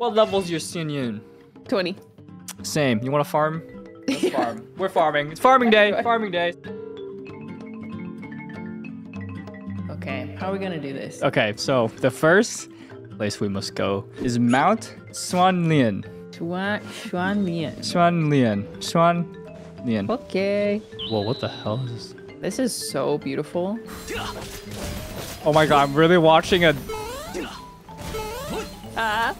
What level's your Xianyun? 20. Same. You want to farm? Let's farm. We're farming. It's farming day. Farming day. Okay, how are we gonna do this? Okay, so the first place we must go is Mount Swanlian. Xuan Xuan Lian. Swanlian. Swanlian. Okay. Whoa, what the hell is this? This is so beautiful. Oh my god, I'm really watching a. Ah.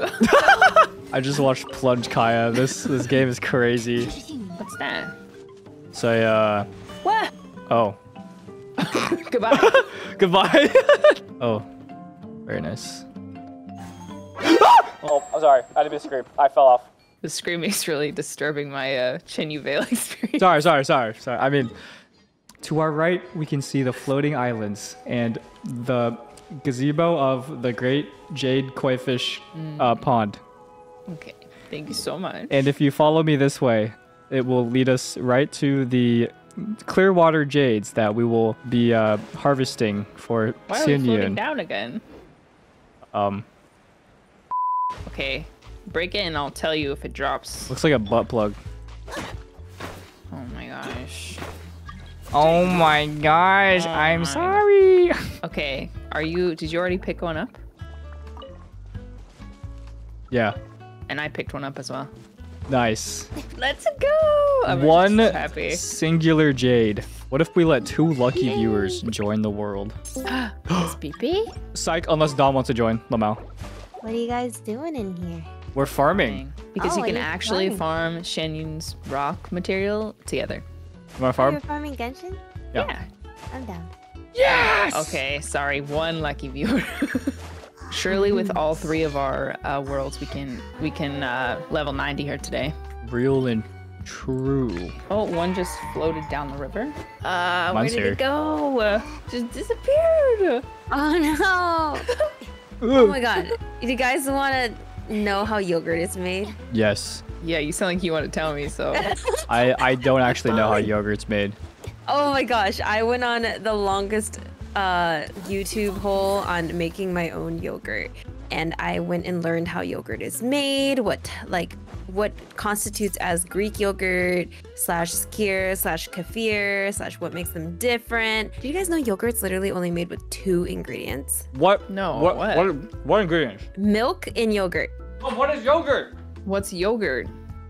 I just watched Plunge Kaya. This this game is crazy. What's that? So uh What? oh Goodbye. goodbye. oh, very nice. oh, I'm sorry. I didn't scream. I fell off. the screaming's really disturbing my uh, Chenyu Vale experience. Sorry, sorry, sorry, sorry. I mean, to our right we can see the floating islands and the gazebo of the Great Jade Koi-fish uh, Pond. Okay, thank you so much. And if you follow me this way, it will lead us right to the Clearwater Jades that we will be uh, harvesting for Why are we floating down again? Um, Okay, break it and I'll tell you if it drops. looks like a butt plug. Oh my gosh. Oh my gosh, Oh I'm my- sorry. Okay, are you? Did you already pick one up? yeah, And I picked one up as well. nice. Let's go! I'm One just happy. singular jade. What if we let two lucky viewers join the world? Is Pee Psych, unless Dom wants to join. Lamau. What are you guys doing in here? We're farming. Because Oh, you can need actually farming. farm Xianyun's rock material together. You want to Oh, farm? you're farming Genshin? Yeah. I'm down. Yes! Okay, sorry, one lucky viewer. Surely, with all three of our uh, worlds, we can we can uh, level 90 here today. Real and true. Oh, one just floated down the river. Uh, where did here. it go? Just disappeared. Oh no! oh my god. Do you guys want to know how yogurt is made? Yes. Yeah, you sound like you want to tell me. So I, I don't actually know how yogurt's made. Oh my gosh, I went on the longest uh, YouTube hole on making my own yogurt. And I went and learned how yogurt is made, what like what constitutes as Greek yogurt slash skyr slash kefir slash what makes them different. Do you guys know yogurt's literally only made with two ingredients? What? No, What? what? What, what ingredients? Milk and yogurt. Oh, what is yogurt? what's yogurt?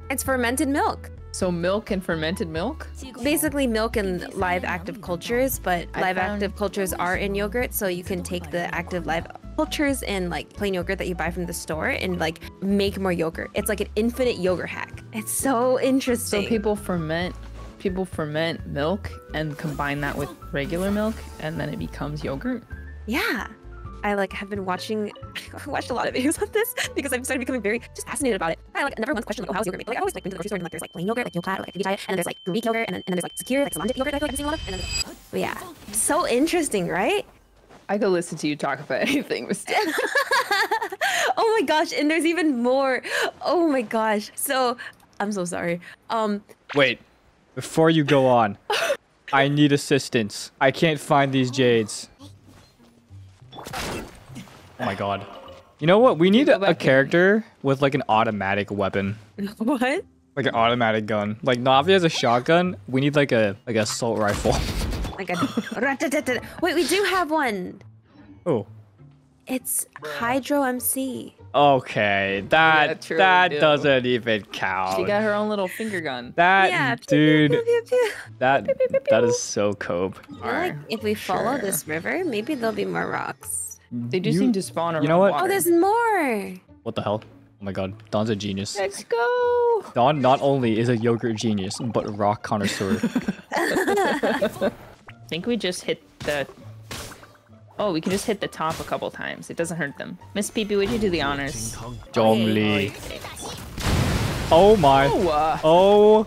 It's fermented milk. So milk and fermented milk. basically milk and live active cultures, but live active cultures are in yogurt, so you can take the active live cultures and like plain yogurt that you buy from the store and like make more yogurt. It's like an infinite yogurt hack. It's so interesting. So people ferment people ferment milk and combine that with regular milk, and then it becomes yogurt. yeah. I like have been watching I watched a lot of videos of this because I've started becoming very just fascinated about it. I like never once questioned like, oh, how's yogurt made? Like I always like been to the grocery store and like there's like plain yogurt, like Yoplait or like Veggie and then there's like Greek yogurt and then, and then there's like secure, like Icelandic yogurt that I feel like I've seen a lot of. And then but yeah. So interesting, right? I could listen to you talk about anything, Mystic. oh my gosh, and there's even more. Oh my gosh. So I'm so sorry. Um Wait. Before you go on, I need assistance. I can't find these jades. Oh my god. You know what? We need a, character with like an automatic weapon. what? Like an automatic gun. Like Navia has a shotgun. We need like a like assault rifle. Like a Wait, we do have one. oh. It's Hydro MC. Okay. That true, that do. doesn't even count. she got her own little finger gun. that yeah, dude pew, pew, pew. that that is so cope. Like if we follow sure. this river, maybe there'll be more rocks. They do You- seem to spawn around you know what? Oh, water. Oh, there's more. What the hell? Oh my god. Don's a genius. Let's go. Don not only is a yogurt genius, but a rock connoisseur. I think we just hit the. Oh, we can just hit the top a couple times. It doesn't hurt them. Miss Peepee, would you do the honors? Jomli. Oh my. Oh, uh, Oh.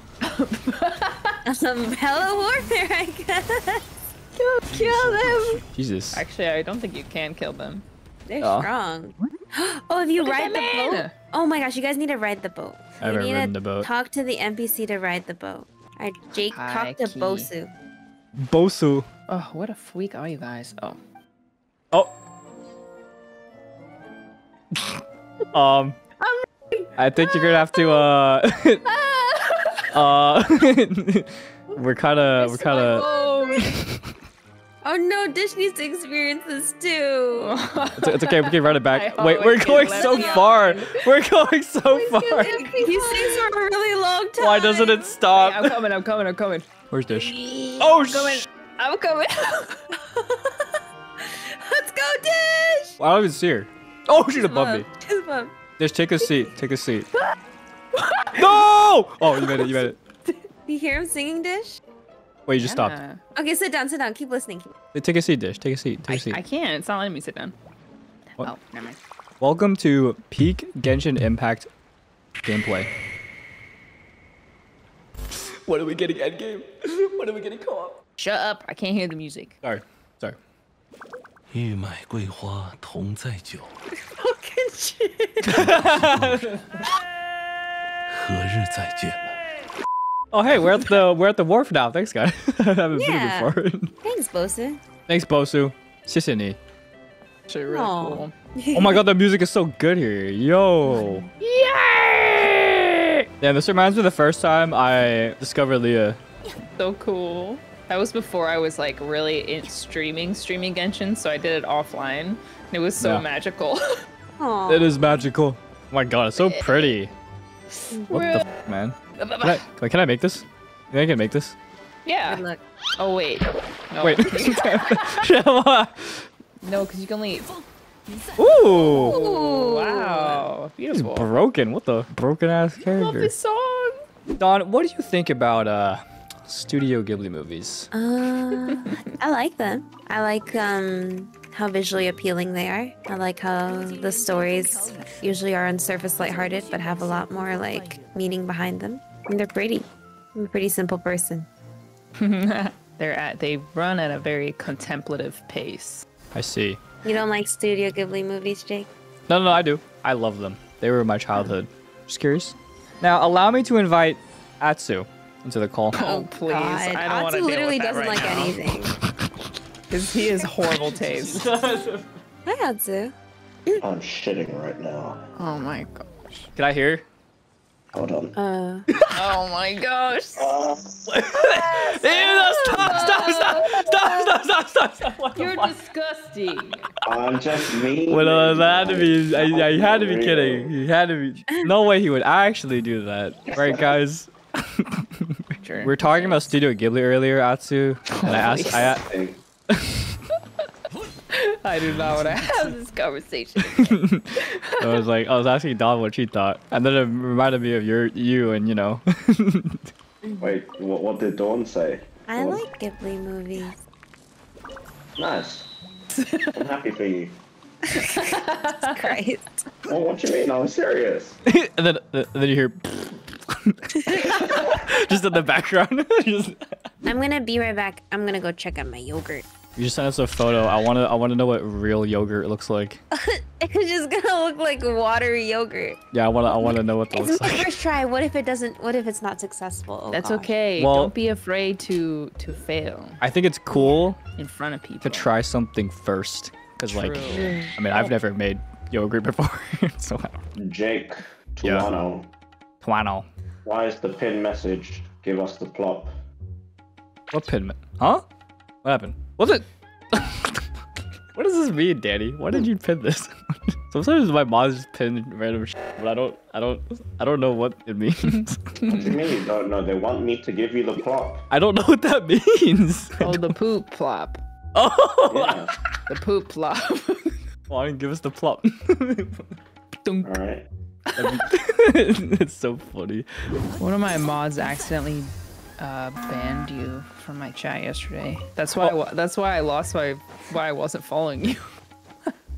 Some hello warfare, I guess. Kill them. Jesus. actually, I don't think you can kill them. They're Oh. strong. Oh, if you Look ride the that boat. Oh my gosh, you guys need to ride the boat. I You haven't need ridden to the boat. Talk to the NPC to ride the boat. Alright, Jake, Hi, talk to Key. Bosu. Bosu. Oh, what a freak are you guys? Oh, Oh. um. I think you're gonna have to. Uh. uh. we're kind of. We're kind of. Oh no, Dish needs to experience this too. It's, it's okay, we can run it back. Wait, we're going so far. On. We're going so far. He stays for a really long time. Why doesn't it stop? Wait, I'm coming, I'm coming, I'm coming. Where's Dish? Oh, I'm coming. I'm coming. Let's go, Dish. I don't even see her. Oh, she's above me. She's above. Dish, take a seat. Take a seat. no! Oh, you made it. You made it. You hear him singing, Dish? Wait, you just stopped. Okay, sit down, sit down. Keep listening. Keep- Take a seat, Dish. Take a seat. Take a I, seat. I can't. It's not letting me sit down. What? Oh, never mind. Welcome to Peak Genshin Impact gameplay. What are we getting endgame? What are we getting co-op? Shut up. I can't hear the music. Sorry. Sorry. 欲买桂花同载酒。跟去。何日再见呢？Oh hey, we're at the we're at the wharf now. Thanks, guy. I haven't yeah. been before. Thanks, Bosu. Thanks, Bosu. 谢谢你。Shit, really cool. oh my god, the music is so good here. Yo. Yay! Yeah, this reminds me of the first time I discovered Liyue. So cool. That was before I was like really in streaming, streaming Genshin, so I did it offline. And it was so Yeah. magical. Aw. It is magical. Oh my god, it's so pretty. What the f man? Can I, wait, can I make this? You think I can make this? yeah. Oh wait. No. Wait. no, because you can leave. Ooh. Ooh. Wow. He's Beautiful. broken. What the broken ass character? Love this song. Don, what do you think about uh Studio Ghibli movies? Uh, I like them. I like um how visually appealing they are. I like how the stories usually are on surface lighthearted, but have a lot more like meaning behind them. And they're pretty. I'm a pretty simple person. They're at they run at a very contemplative pace. I see. You don't like Studio Ghibli movies, Jake? No, no, no, I do. I love them. They were my childhood. Just curious. Now, allow me to invite Atsu into the coal. Oh, oh, please. God. I don't want to deal literally with that doesn't right like now. anything. Because he has horrible taste. Hi, Atsu. I'm shitting right now. Oh my gosh. Can I hear? Hold on. Uh. oh my gosh. Uh. Ew, no, stop, stop, stop, stop, stop, stop, stop. What You're disgusting. I'm just mean. Well, uh, I had to be, I, I, had to be kidding. He had to be. No way he would actually do that. Right, guys? Sure. We were talking about Studio Ghibli earlier, Atsu, and I asked. I, Hey, I do not want to have this conversation. I was like, I was asking Don what she thought, and then it reminded me of your, you, and you know. Wait, what, what did Dawn say? I What? like Ghibli movies. Nice. I'm happy for you. Christ. Well, oh, what do you mean? I was serious. and then, and then you hear, just in the background. Just- I'm gonna be right back. I'm gonna go check out my yogurt. you just sent us a photo. I want to. I want to know what real yogurt looks like. It's just gonna look like watery yogurt. Yeah, I want to. I want to know what that It's looks my like. first try. What if it doesn't? What if it's not successful? Oh, That's gosh. okay. Well- Don't be afraid to to fail I think it's cool in front of people. to try something first, because like, True. I mean, I've never made yogurt before, so I don't. Jake, Yeah. Tuano, Tuano. why is the pin message give us the plop? What pin? Huh? What happened? Was it? what does this mean, Danny? Why did you pin this? Sometimes my mom just pin random shit, but I don't, I don't, I don't know what it means. What do you mean you don't know? They want me to give you the plop. I don't know what that means. Oh, the poop plop. Oh, Yeah. The poop plop. why didn't give us the plot? Dunk. All right. it's so funny. One of my mods accidentally uh, banned you from my chat yesterday. That's why. I that's why I lost my. Why I wasn't following you.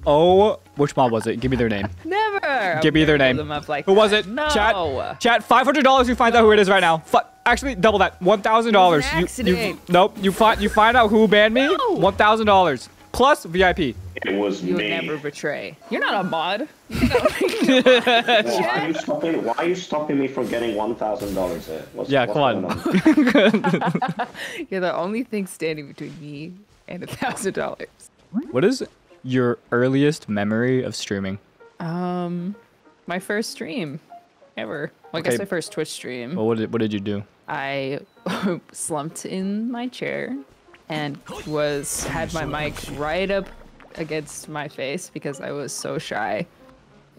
Oh, which mod was it? Give me their name. Never. I'm Give me their name. pull Them up like Who was it? No. Chat. Chat. Five hundred dollars. You find out who it is right now. Fu- actually, double that. One thousand dollars. It You, you, nope. You find you find out who banned me. No. One thousand dollars plus VIP. It was You would me. never betray. You're not a mod. Why are you stopping? Why are you stopping me from getting one thousand dollars? What's, Yeah, what's come going on. You're the only thing standing between me and a thousand dollars. What is your earliest memory of streaming? Um, My first stream ever. Well, I guess my first Twitch stream. Well, what did what did you do? I slumped in my chair and was had my mic right up against my face because I was so shy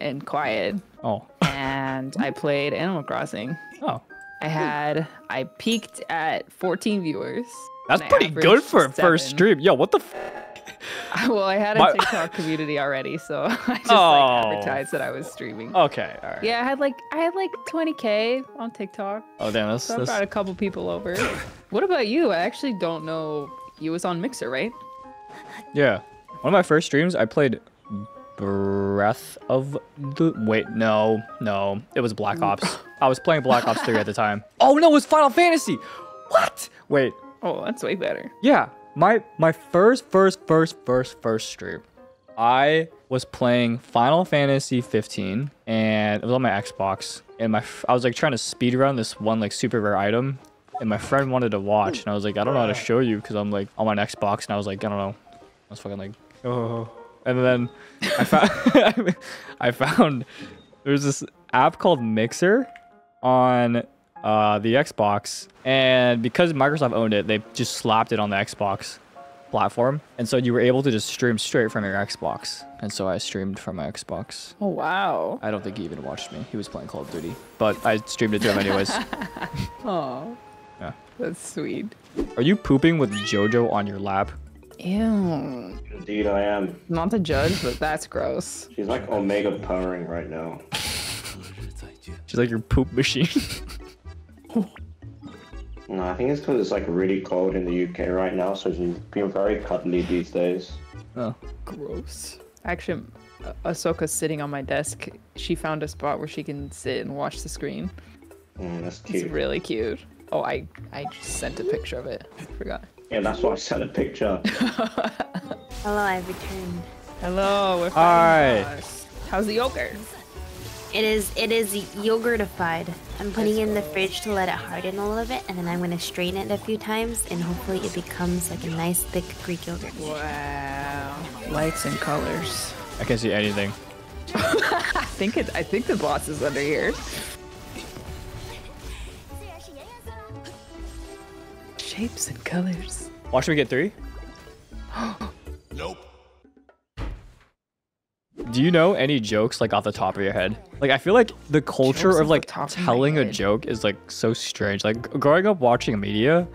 and quiet. Oh, And I played Animal Crossing. oh, I had I peaked at 14 viewers. that's pretty good for a first stream. Yo, what the? F- Well, I had a My- TikTok community already, so I just Oh. like advertised that I was streaming. okay, all right. Yeah, I had like I had like 20k on TikTok. Oh damn, that's, So I that's brought a couple people over. what about you? I actually don't know. You was on Mixer, right? yeah. One of my first streams, I played Breath of the. Wait, no, no, it was Black Ops. I was playing Black Ops 3 at the time. Oh no, it was Final Fantasy. What? Wait, Oh, that's way better. Yeah, my my first first first first first stream, I was playing Final Fantasy 15, and it was on my Xbox. And my I was like trying to speed run this one like super rare item, and my friend wanted to watch, and I was like, I don't know how to show you because I'm like on my Xbox, and I was like, I don't know, I was fucking like, oh, and then I found I found there's this app called Mixer on uh, the Xbox. And because Microsoft owned it, they just slapped it on the Xbox platform. And so you were able to just stream straight from your Xbox. And so I streamed from my Xbox. Oh, wow. I don't think he even watched me. He was playing Call of Duty. But I streamed it to him anyways. Oh. yeah. That's sweet. Are you pooping with JoJo on your lap? Ew. Indeed, I am. Not to judge, but that's gross. She's like Omega powering right now. She's like your poop machine. No, I think it's because it's like really cold in the UK right now, so she's being very cuddly these days. oh. Gross. Actually, uh, Ahsoka's sitting on my desk. She found a spot where she can sit and watch the screen. Mm, that's cute. It's really cute. Oh, I I just sent a picture of it. I forgot. Yeah, that's why I sent a picture. Hello, I've returned. Hello. We're Hi. How's the yogurt? It is it is yogurtified. I'm putting it in the fridge to let it harden a little bit, and then I'm gonna strain it a few times, and hopefully it becomes like a nice thick Greek yogurt. Wow. Lights and colors. I can't see anything. I think it. I think the boss is under here. Shapes and colors. Watch me get three. Do you know any jokes like off the top of your head? Like I feel like the culture Jokes of like of telling a joke is like so strange. Like growing up watching media,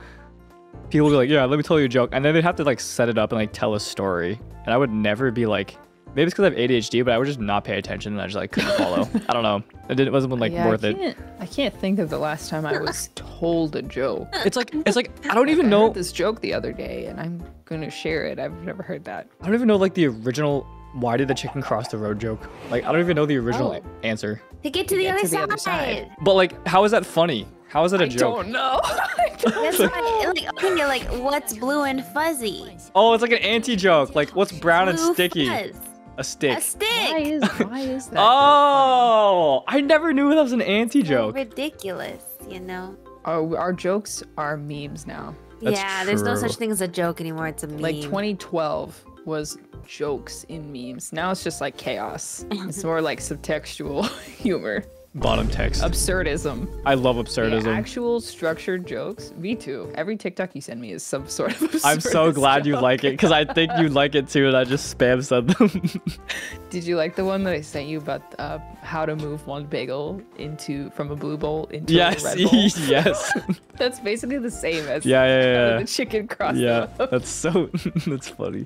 people would be like, "Yeah, let me tell you a joke," and then they'd have to like set it up and like tell a story, and I would never be like. Maybe it's because I have ADHD, but I would just not pay attention and I just like couldn't follow. I don't know. It, didn't, it wasn't like yeah, worth I it. I can't think of the last time I was told a joke. It's like it's like I don't even I know. heard this joke the other day, and I'm gonna share it. I've never heard that. I don't even know like the original. Why did the chicken cross the road joke? Like I don't even know the original Oh. answer. To get to, the, get other to the side. other side. But like, how is that funny? How is that a I joke? I don't know. I don't- That's why, like, okay, like, what's blue and fuzzy? Oh, it's like an anti-joke. Like, what's brown and sticky? fuzz. A stick. A why stick. is why is that? Oh, I never knew that was an anti-joke. Ridiculous, you know. Our, our jokes are memes now. That's yeah, there's no such thing as a joke anymore. It's a meme. Like 2012 was jokes in memes. Now it's just like chaos. It's more like subtextual humor, Bottom text. absurdism. I love Yeah, absurdism. actual structured jokes. Me too. Every TikTok you send me is some sort of. I'm so absurdist glad you like it because I think you like it too, and I just spam send them. Did you like the one that I sent you about uh, how to move one bagel into from a blue bowl into yes, a red bowl? yes, That's basically the same as yeah, yeah, yeah. the chicken cross. Yeah, that's so that's funny.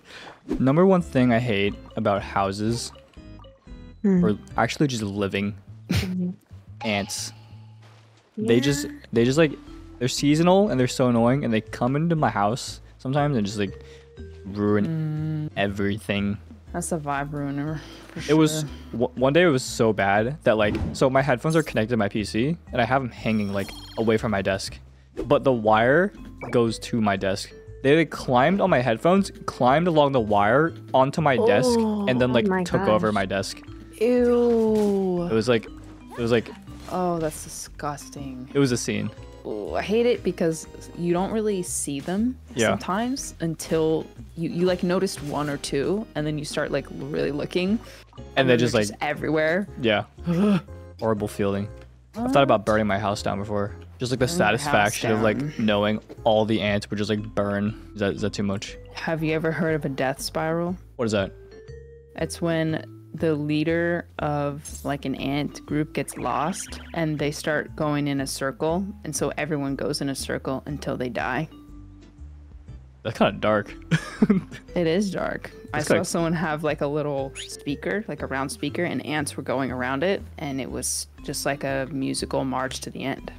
Number one thing I hate about houses, or actually just living, ants. They just they just like they're seasonal and they're so annoying and they come into my house sometimes and just like ruin mm. everything. That's a vibe ruiner. For It was sure. one day it was so bad that like so my headphones are connected to my PC and I have them hanging like away from my desk, but the wire goes to my desk. They like, climbed on my headphones, climbed along the wire onto my desk, and then Oh like took over my desk. Ew. It was like, it was like, Oh, that's disgusting. it was a scene. Ooh, I hate it because you don't really see them Yeah. sometimes until you, you like noticed one or two, and then you start like really looking, And then they just they're like everywhere. yeah, horrible feeling. I've thought about burning my house down before. Just like the Burn satisfaction of like knowing all the ants would just like burn. Is that is that too much? Have you ever heard of a death spiral? What is that? It's when the leader of like an ant group gets lost and they start going in a circle, and so everyone goes in a circle until they die. That's kind of dark. It is dark. I That's saw kinda- someone have like a little speaker, like a round speaker, and ants were going around it, and it was just like a musical march to the end.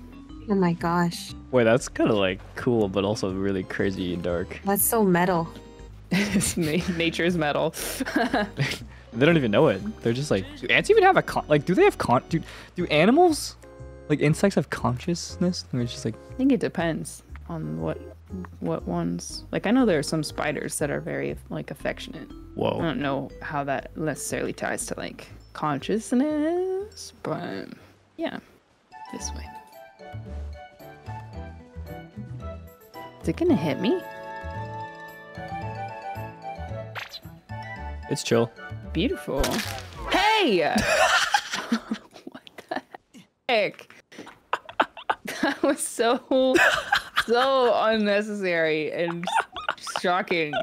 Oh my gosh. Wait, that's kind of like cool, but also really crazy and dark. That's so metal. it's nature's metal. They don't even know it. They're just like, do ants even have a con? Like, do they have con? Do do animals, like insects, have consciousness? Or it's just like, I think it depends on what what ones. Like I know there are some spiders that are very like affectionate. Whoa. I don't know how that necessarily ties to like consciousness, but yeah, this way. Is it gonna hit me? It's chill. Beautiful. Hey! what the heck? That was so so unnecessary and shocking.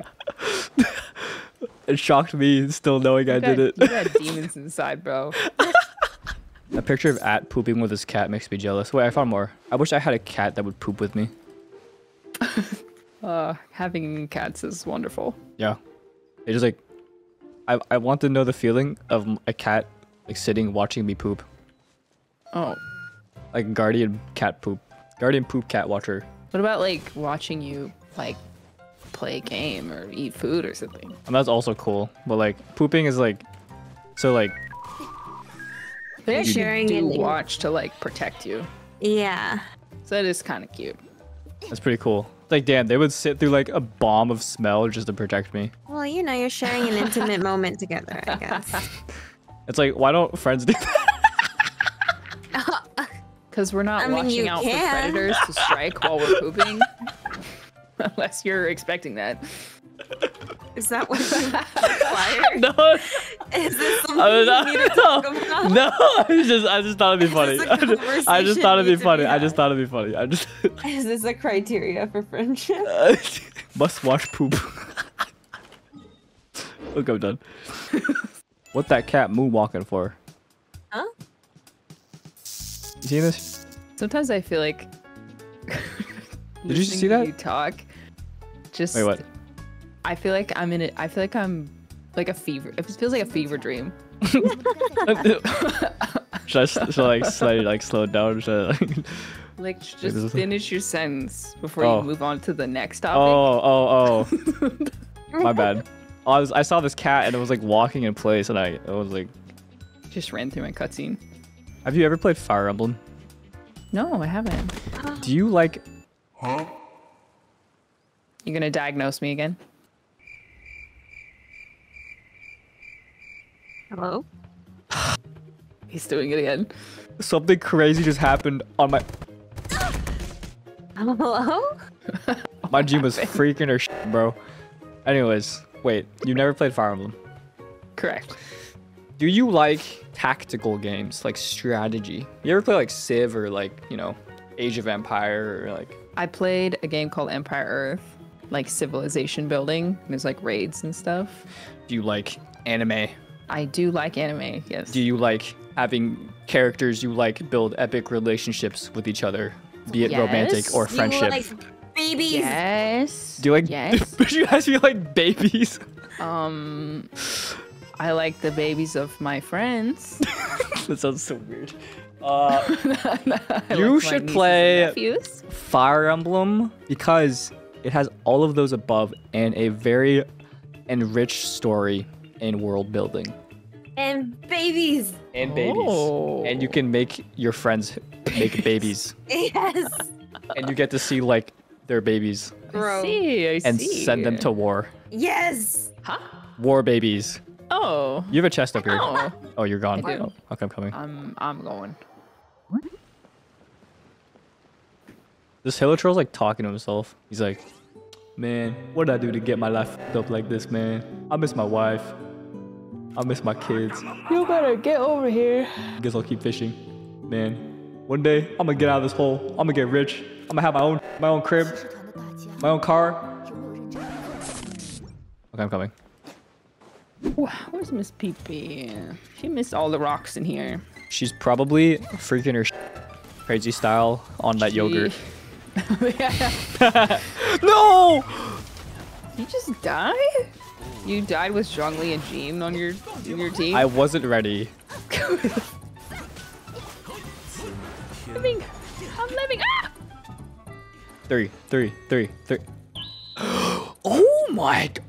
It shocked me still knowing I got, did it. you got demons inside, bro. A picture of At pooping with his cat makes me jealous. Wait, I found more. I wish I had a cat that would poop with me. Uh, having cats is wonderful. Yeah. It just like, I I want to know the feeling of a cat like sitting watching me poop, Oh, like guardian cat poop, guardian poop cat watcher. what about like watching you like play a game or eat food or something? And that's also cool. But like pooping is like, so like they're sharing do an- watch to like protect you, Yeah. so that is kind of cute. that's pretty cool. Like damn, they would sit through like a bomb of smell just to protect me. Well, you know, you're sharing an intimate moment together, I guess. It's like why don't friends do that? Because we're not I watching you out can. for predators to strike while we're pooping. Unless you're expecting that. Is that what you require? no, Is this something I was you need to talk about? no, I just I just thought it'd be funny. Is this a I just, I just thought it'd be funny. be I just thought it'd be funny. I just Is this a criteria for friendship? must watch poop. Look, I'm done. what that cat moonwalking for? Huh? You see this? Sometimes I feel like. Did you see that? You talk. Just. Wait, what? I feel like I'm in it. I feel like I'm like a fever. It feels like a fever dream. should I, s- should I like slightly like slow it down? Should I, like... Like just finish your sentence before Oh. you move on to the next oh, topic. Oh, oh, oh. My bad. I was I saw this cat and it was like walking in place and I, I was like, Just ran through my cutscene. have you ever played Fire Emblem? No, I haven't. Do you like Huh? You gonna diagnose me again? Hello? He's doing it again. something crazy just happened on my Hello? my G was freaking her shit, bro. Anyways, wait, you never played Fire Emblem. Correct. Do you like tactical games like strategy? You ever play like Civ or like, you know, Age of Empire or like I played a game called Empire Earth, like civilization building. There's like raids and stuff. do you like anime? I do like anime, yes. Do you like having characters you like build epic relationships with each other, be it romantic Yes. or You friendship? like babies? yes. Do you like Yes. you guys feel like babies? um, I like the babies of my friends. that sounds so weird. Uh, I You like should play- Fire Emblem because it has all of those above and a very enriched story and world building And babies. and babies. Oh. And you can make your friends make babies Yes. and you get to see like their babies I see. I and see. send them to war. Yes. Huh? War babies. Oh. You have a chest up here. Oh. Oh, you're gone. I do. Oh, okay, I'm coming. I'm I'm going. This Halo troll's like talking to himself. He's like, man, what did I do to get my life up like this, man? I miss my wife. I miss my kids. You better get over here. Guess I'll keep fishing. Man, one day I'm gonna get out of this hole. I'm gonna get rich. I'm gonna have my own my own crib, my own car. Okay, I'm coming. Where's Miss Peepee? She missed all the rocks in here. She's probably freaking her crazy style on that she... yogurt. no! Did you just die? You died with Zhongli and Jean on your in your team? I wasn't ready. i living. I'm living. Ah! Three, three, three, three. oh my! g-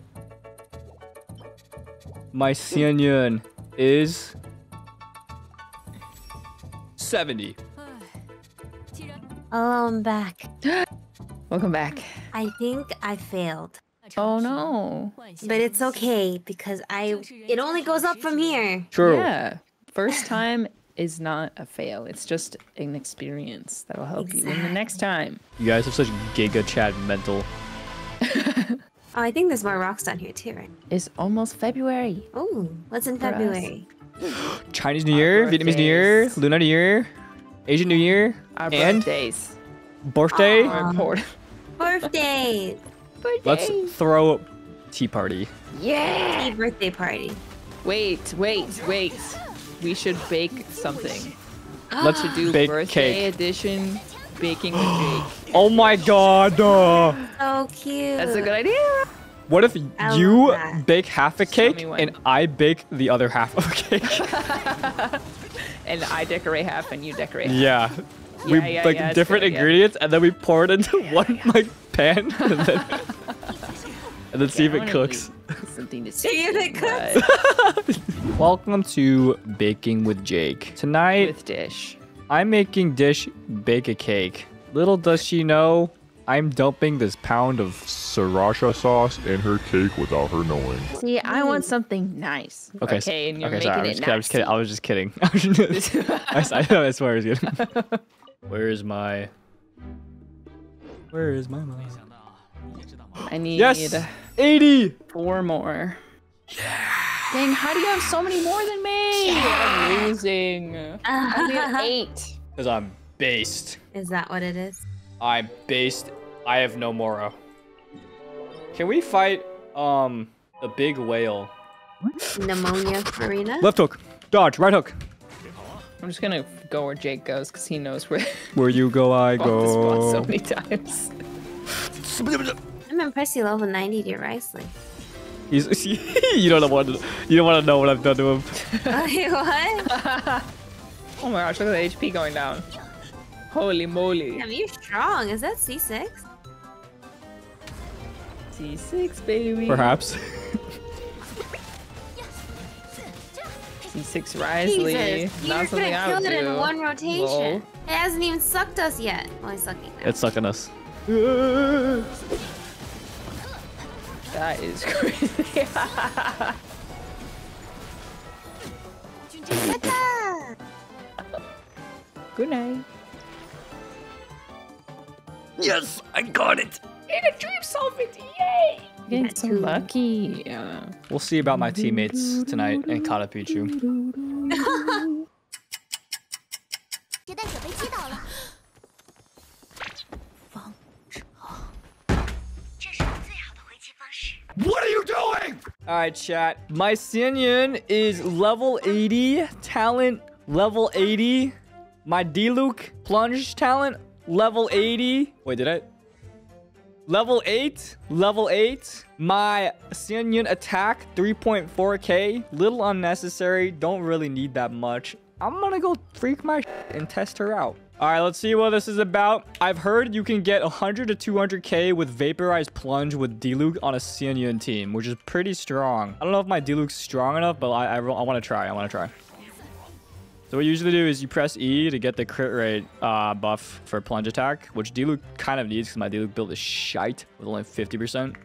My Xianyun is 70. Oh, I'm back. Welcome back. I think I failed. Oh no. But it's okay because I it only goes up from here. True. Yeah. First time is not a fail. It's just an experience that'll help you in the next time. You guys have such giga chat mental. Oh, I think there's more rocks down here too, right? It's almost February. Oh, what's in For us. February? Chinese New Year, Vietnamese New Year. Lunar New Year, Asian New Year, Our and birthdays. birthday. Our important Birthday! Let's throw a tea party. Yeah. Happy birthday party. Wait, wait, wait. We should bake something. Let's do bake birthday cake. edition baking with Jake. Oh my god! uh, So cute. That's a good idea. what if I you bake half a cake and I bake the other half of a cake? And I decorate half and you decorate half. yeah. We Yeah, yeah, like yeah, different good, ingredients and then we pour it into one like pan and then, and then see if it cooks. Something to See see. if it cooks. Welcome to Baking with Jake. Tonight with dish. I'm making Dish bake a cake. Little does she know, I'm dumping this pound of sriracha sauce in her cake without her knowing. See, I want something nice. Okay, Okay, and you're okay, making sorry, I was it kidding. I was just kidding. I was just kidding. I, s- I know that's where I was getting. Where is my? Where is my mom? I need Yes, eighty. four more. Dang, how do you have so many more than me? I'm losing. I need eight. Cause I'm based. Is that what it is? I'm based. I have no Mora. Can we fight um the big whale? Pneumonia Farina? Left hook, dodge, right hook. I'm just gonna go where Jake goes because he knows where Where you go, I fought this boss go. so many times. I'm impressed you level 90 to your Wriothesley. He's you don't want to you don't want to know what I've done to him. Wait, what? Oh my gosh, look at the HP going down. Holy moly. Damn, you're strong. Is that C6? C6, baby. Perhaps. C6 Wriothesley. Jesus, Not you're something gonna I kill would it do. in one rotation. Lol. It hasn't even sucked us yet. Well, it's sucking now. It's sucking us. That is crazy. Good night. Yes, I got it. In a dream solvent, yay! Getting so too. lucky. Yeah. We'll see about my teammates tonight and Kata What are you doing? All right, chat. My Xianyun is level 80, talent level 80. My Diluc plunge talent level 80. Wait, did I? Level 8, level 8. My Xianyun attack 3.4k. Little unnecessary. Don't really need that much. I'm gonna go freak my and test her out. All right, let's see what this is about. I've heard you can get 100 to 200k with Vaporized Plunge with Diluc on a Xianyun team, which is pretty strong. I don't know if my Diluc's strong enough, but I, I, I want to try. I want to try. So what you usually do is you press E to get the crit rate uh, buff for plunge attack, which Diluc kind of needs because my Diluc build is shite with only 50%.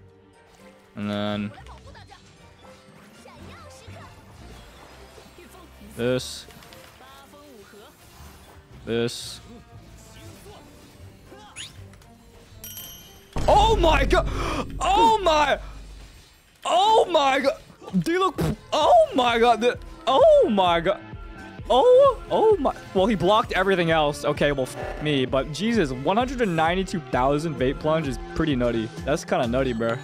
And then this, this, Oh my god! Oh my! Oh my god! Look? Oh my god! Oh my god! Oh, oh my. Well, he blocked everything else. Okay, well, me. But Jesus, 192,000 vape plunge is pretty nutty. That's kind of nutty, bro.